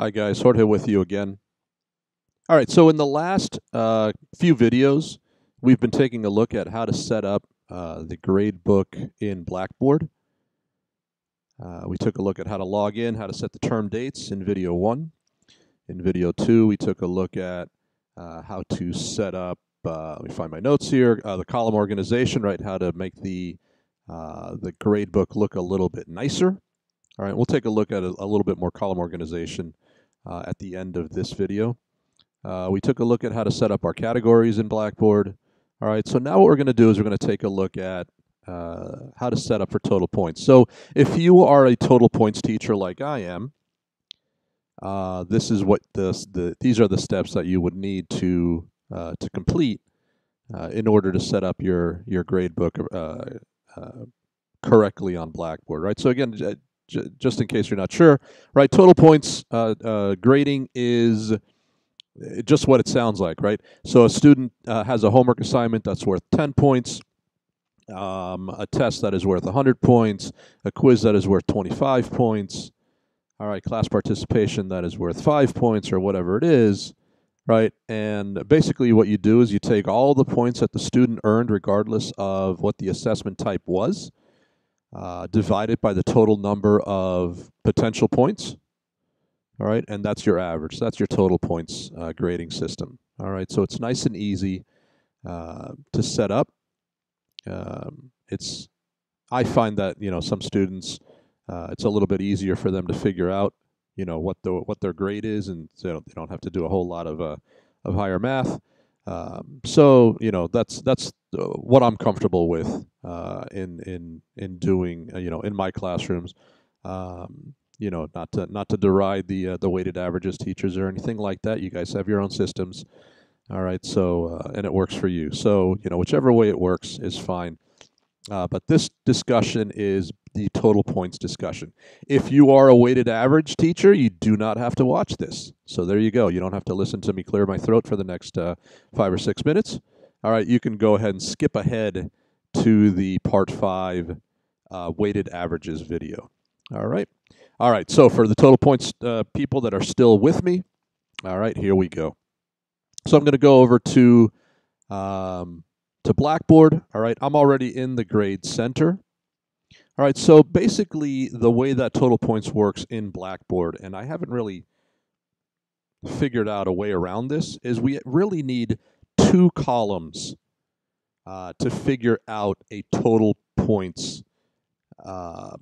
Hi guys, Jorge with you again. All right, so in the last uh, few videos, we've been taking a look at how to set up uh, the grade book in Blackboard. Uh, we took a look at how to log in, how to set the term dates in video one. In video two, we took a look at uh, how to set up, uh, let me find my notes here, uh, the column organization, right, how to make the, the grade book look a little bit nicer. All right, we'll take a look at a, a little bit more column organization uh, at the end of this video. Uh, we took a look at how to set up our categories in Blackboard. All right, so now what we're going to do is we're going to take a look at uh, how to set up for total points. So if you are a total points teacher like I am, uh, this is what the, the these are the steps that you would need to uh, to complete uh, in order to set up your your grade book correctly on Blackboard, right? So again, just in case you're not sure, right? Total points uh, uh, grading is uh, just what it sounds like, right? So a student uh, has a homework assignment that's worth 10 points, um, a test that is worth 100 points, a quiz that is worth 25 points, all right, class participation that is worth five points or whatever it is, right? And basically what you do is you take all the points that the student earned regardless of what the assessment type was, uh, divided by the total number of potential points. All right, and that's your average. That's your total points uh, grading system. All right, so it's nice and easy uh, to set up. Um, it's I find that you know some students uh, it's a little bit easier for them to figure out you know what the what their grade is, and so they don't have to do a whole lot of uh, of higher math. Um, so you know that's that's uh, what I'm comfortable with uh, in in in doing uh, you know in my classrooms. Um, you know, not to not to deride the uh, the weighted averages teachers or anything like that. You guys have your own systems, all right. So uh, and it works for you. So you know, whichever way it works is fine. Uh, but this discussion is the total points discussion. If you are a weighted average teacher, you do not have to watch this. So there you go. You don't have to listen to me clear my throat for the next uh, five or six minutes. All right, you can go ahead and skip ahead to the part five uh, weighted averages video. All right. All right, so for the total points uh, people that are still with me, all right, here we go. So I'm going to go over to um, to Blackboard. All right, I'm already in the grade center. All right, so basically the way that total points works in Blackboard, and I haven't really figured out a way around this, is we really need two columns uh, to figure out a total points uh,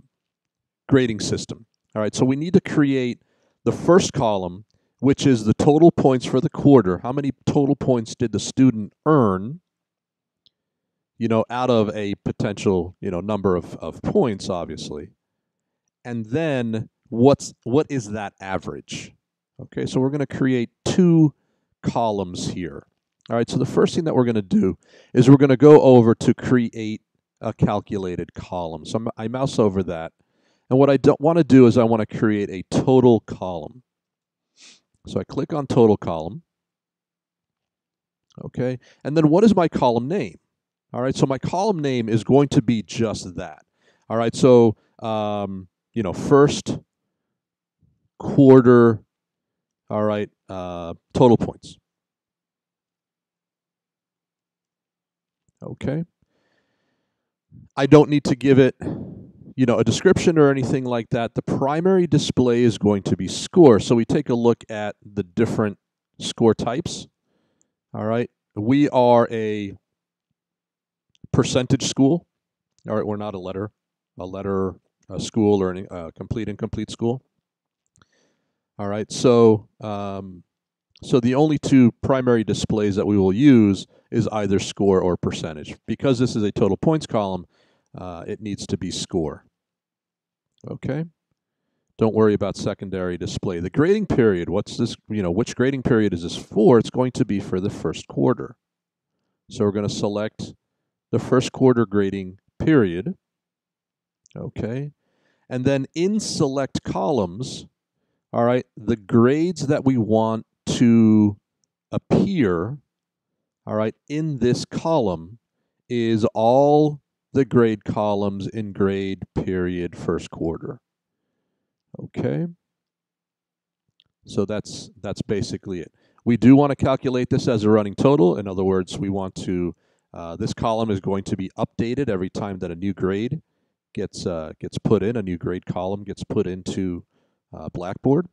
grading system. All right, so we need to create the first column, which is the total points for the quarter. How many total points did the student earn? You know, out of a potential, you know, number of, of points, obviously. And then what's what is that average? Okay, so we're going to create two columns here. All right, so the first thing that we're going to do is we're going to go over to create a calculated column. So I mouse over that. And what I don't want to do is I want to create a total column. So I click on total column. Okay, and then what is my column name? All right, so my column name is going to be just that. All right, so, um, you know, first quarter, all right, uh, total points. Okay. I don't need to give it, you know, a description or anything like that. The primary display is going to be score. So we take a look at the different score types. All right. We are a percentage school. All right, we're not a letter, a letter a school or a uh, complete incomplete school. All right, so um, so the only two primary displays that we will use is either score or percentage. Because this is a total points column, uh, it needs to be score. Okay. Don't worry about secondary display. The grading period, what's this, you know, which grading period is this for? It's going to be for the first quarter. So we're going to select the first quarter grading period. Okay. And then in select columns, all right, the grades that we want to appear, all right, in this column is all the grade columns in grade period first quarter. Okay. So that's that's basically it. We do want to calculate this as a running total. In other words, we want to uh, this column is going to be updated every time that a new grade gets uh, gets put in. A new grade column gets put into uh, Blackboard.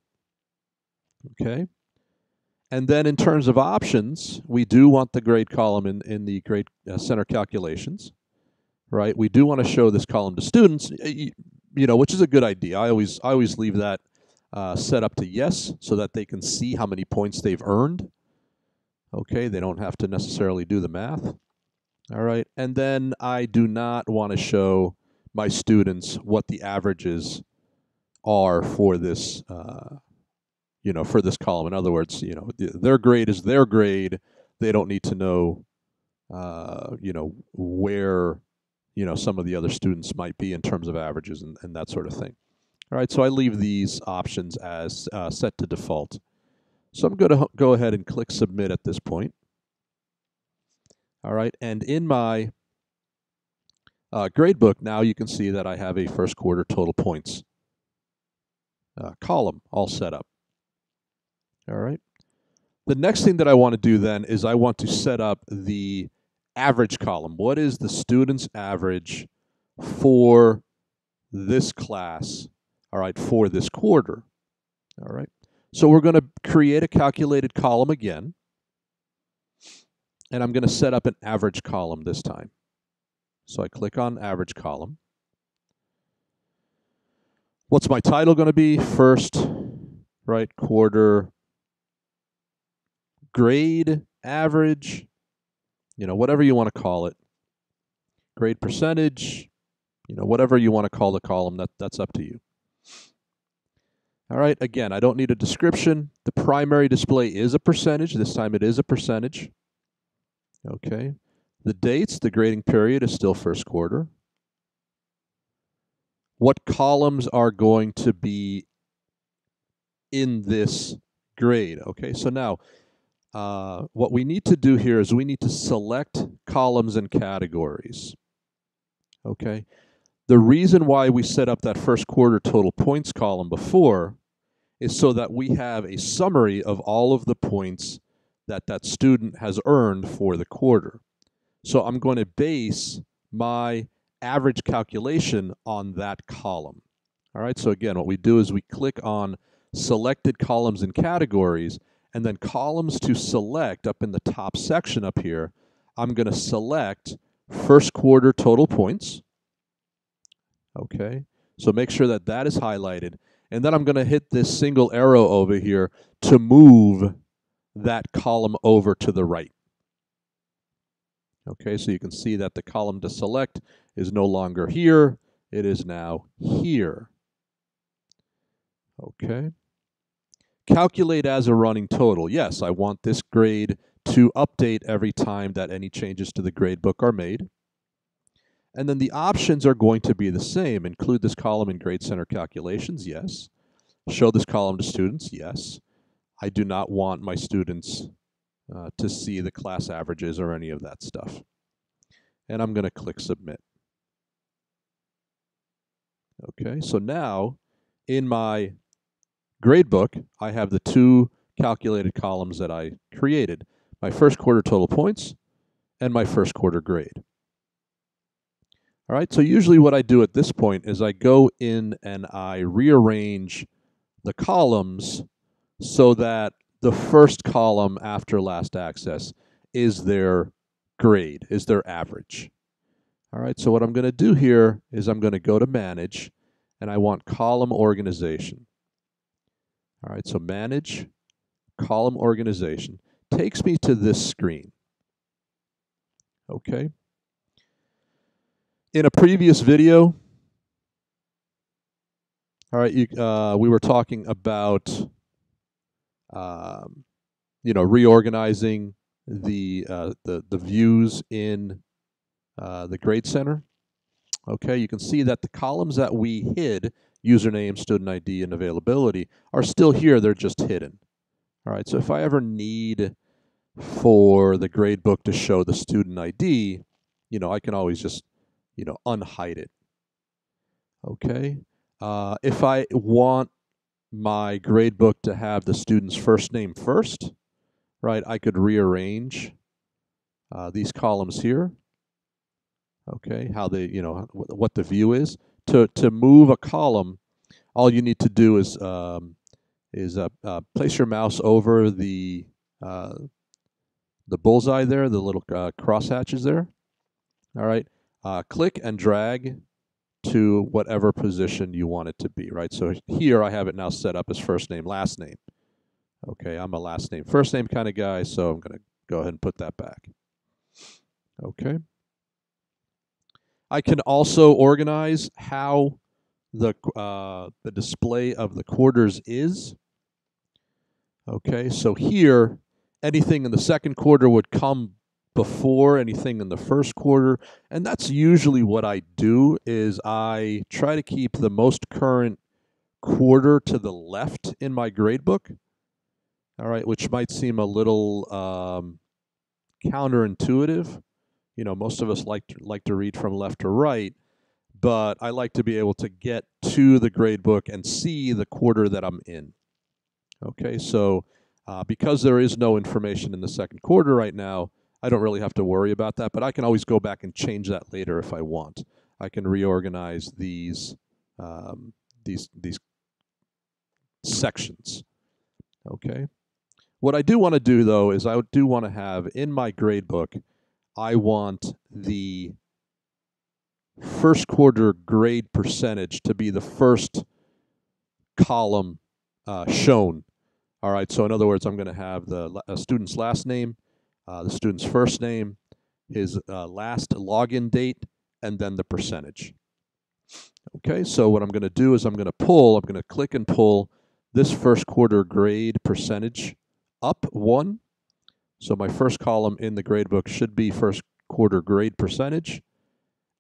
Okay. And then in terms of options, we do want the grade column in, in the grade uh, center calculations, right? We do want to show this column to students, you, you know, which is a good idea. I always I always leave that uh, set up to yes so that they can see how many points they've earned. Okay, they don't have to necessarily do the math. All right, and then I do not want to show my students what the averages are for this, uh, you know, for this column. In other words, you know, their grade is their grade. They don't need to know, uh, you know, where, you know, some of the other students might be in terms of averages and, and that sort of thing. All right, so I leave these options as uh, set to default. So I'm going to go ahead and click submit at this point. All right, and in my uh, gradebook, now you can see that I have a first quarter total points uh, column all set up. All right. The next thing that I want to do then is I want to set up the average column. What is the student's average for this class, all right, for this quarter? All right. So we're going to create a calculated column again. And I'm going to set up an average column this time. So I click on average column. What's my title going to be? First, right, quarter, grade, average, you know, whatever you want to call it. Grade percentage, you know, whatever you want to call the column, that, that's up to you. All right, again, I don't need a description. The primary display is a percentage. This time it is a percentage. Okay. The dates, the grading period is still first quarter. What columns are going to be in this grade? Okay, so now uh, what we need to do here is we need to select columns and categories. Okay, the reason why we set up that first quarter total points column before is so that we have a summary of all of the points that that student has earned for the quarter. So I'm going to base my average calculation on that column. All right, so again, what we do is we click on selected columns and categories, and then columns to select up in the top section up here, I'm going to select first quarter total points. Okay, so make sure that that is highlighted. And then I'm going to hit this single arrow over here to move that column over to the right. Okay, so you can see that the column to select is no longer here. It is now here. Okay. Calculate as a running total. Yes, I want this grade to update every time that any changes to the gradebook are made. And then the options are going to be the same. Include this column in Grade Center calculations, yes. Show this column to students, yes. I do not want my students uh, to see the class averages or any of that stuff. And I'm going to click submit. Okay, so now in my gradebook, I have the two calculated columns that I created, my first quarter total points and my first quarter grade. All right, so usually what I do at this point is I go in and I rearrange the columns so that the first column after last access is their grade, is their average. All right, so what I'm going to do here is I'm going to go to Manage, and I want Column Organization. All right, so Manage, Column Organization takes me to this screen. Okay. In a previous video, all right, you, uh, we were talking about um, you know, reorganizing the uh, the the views in uh, the grade center. Okay, you can see that the columns that we hid, username, student ID, and availability, are still here. They're just hidden. All right, so if I ever need for the grade book to show the student ID, you know, I can always just, you know, unhide it. Okay. Uh, if I want my gradebook to have the student's first name first, right, I could rearrange uh, these columns here. Okay, how they, you know, what the view is. To, to move a column, all you need to do is um, is uh, uh, place your mouse over the uh, the bullseye there, the little uh, cross hatches there. All right, uh, click and drag to whatever position you want it to be, right? So here I have it now set up as first name, last name. Okay, I'm a last name, first name kind of guy, so I'm going to go ahead and put that back. Okay. I can also organize how the, uh, the display of the quarters is. Okay, so here, anything in the second quarter would come before anything in the first quarter and that's usually what i do is i try to keep the most current quarter to the left in my gradebook all right which might seem a little um, counterintuitive. You know most of us like to, like to read from left to right but i like to be able to get to the gradebook and see the quarter that i'm in. Okay so uh, because there is no information in the second quarter right now I don't really have to worry about that, but I can always go back and change that later if I want. I can reorganize these um, these these sections. Okay. What I do want to do though is I do want to have in my gradebook, I want the first quarter grade percentage to be the first column uh, shown. All right, so in other words, I'm going to have the student's last name, uh, the student's first name, his uh, last login date, and then the percentage. Okay, so what I'm going to do is I'm going to pull, I'm going to click and pull this first quarter grade percentage up one. So my first column in the gradebook should be first quarter grade percentage.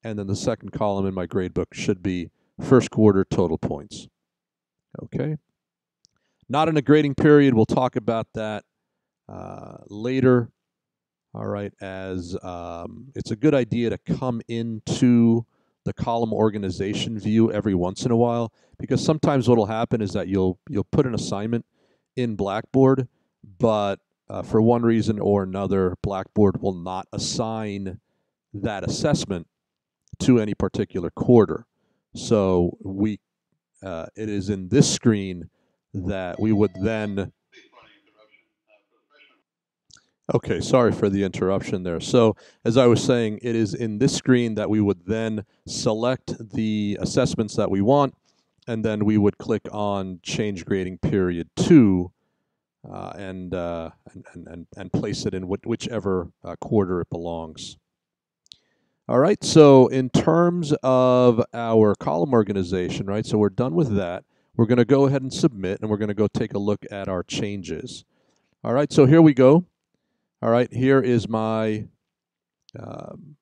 And then the second column in my gradebook should be first quarter total points. Okay. Not in a grading period. We'll talk about that uh, later all right, as um, it's a good idea to come into the column organization view every once in a while because sometimes what will happen is that you'll you'll put an assignment in Blackboard, but uh, for one reason or another, Blackboard will not assign that assessment to any particular quarter. So we uh, it is in this screen that we would then Okay, sorry for the interruption there. So, as I was saying, it is in this screen that we would then select the assessments that we want, and then we would click on Change Grading Period 2 uh, and, uh, and, and, and, place it in wh whichever uh, quarter it belongs. All right, so in terms of our column organization, right, so we're done with that. We're going to go ahead and submit, and we're going to go take a look at our changes. All right, so here we go. All right, here is my um,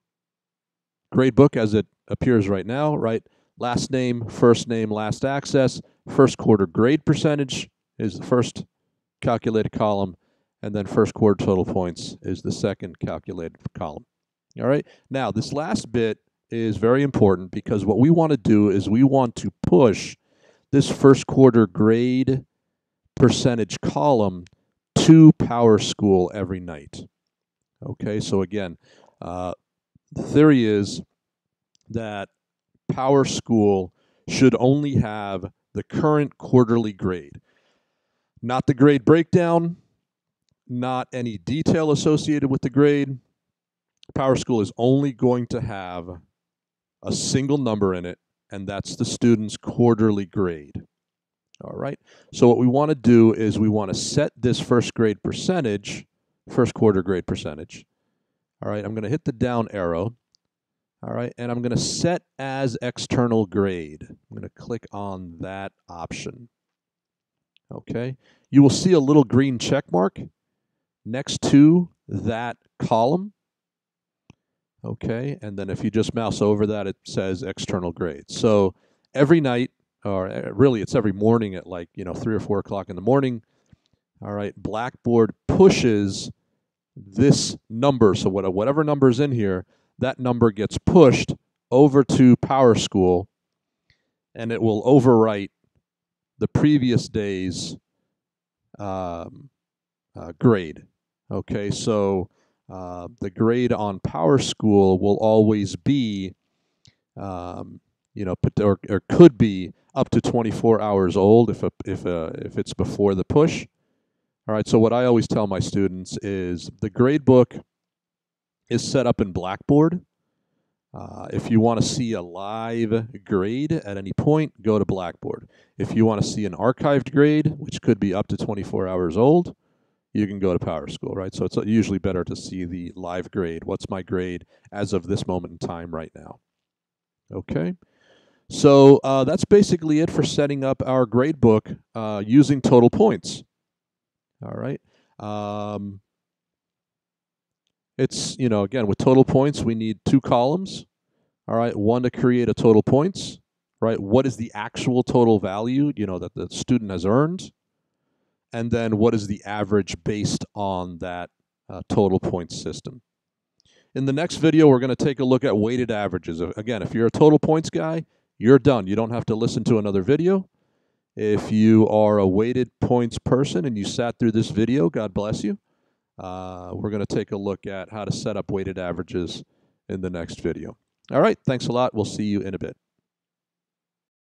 grade book as it appears right now, right? Last name, first name, last access, first quarter grade percentage is the first calculated column, and then first quarter total points is the second calculated column. All right, now this last bit is very important because what we want to do is we want to push this first quarter grade percentage column to PowerSchool every night. Okay, so again, uh, the theory is that PowerSchool should only have the current quarterly grade, not the grade breakdown, not any detail associated with the grade. PowerSchool is only going to have a single number in it, and that's the student's quarterly grade. All right. So what we want to do is we want to set this first grade percentage, first quarter grade percentage. All right. I'm going to hit the down arrow. All right. And I'm going to set as external grade. I'm going to click on that option. Okay. You will see a little green check mark next to that column. Okay. And then if you just mouse over that, it says external grade. So every night or uh, really it's every morning at like, you know, three or four o'clock in the morning. All right, Blackboard pushes this number. So whatever number is in here, that number gets pushed over to PowerSchool and it will overwrite the previous day's um, uh, grade. Okay, so uh, the grade on powerschool will always be, um, you know, or, or could be up to 24 hours old if a, if a, if it's before the push. All right, so what I always tell my students is the grade book is set up in Blackboard. Uh, if you want to see a live grade at any point, go to Blackboard. If you want to see an archived grade, which could be up to 24 hours old, you can go to PowerSchool, right? So it's usually better to see the live grade. What's my grade as of this moment in time right now? Okay. So uh, that's basically it for setting up our grade book uh, using total points. All right. Um, it's, you know, again, with total points, we need two columns. All right. One to create a total points, right? What is the actual total value, you know, that the student has earned? And then what is the average based on that uh, total points system? In the next video, we're going to take a look at weighted averages. Again, if you're a total points guy, you're done. You don't have to listen to another video. If you are a weighted points person and you sat through this video, God bless you. Uh, we're going to take a look at how to set up weighted averages in the next video. All right, thanks a lot. We'll see you in a bit.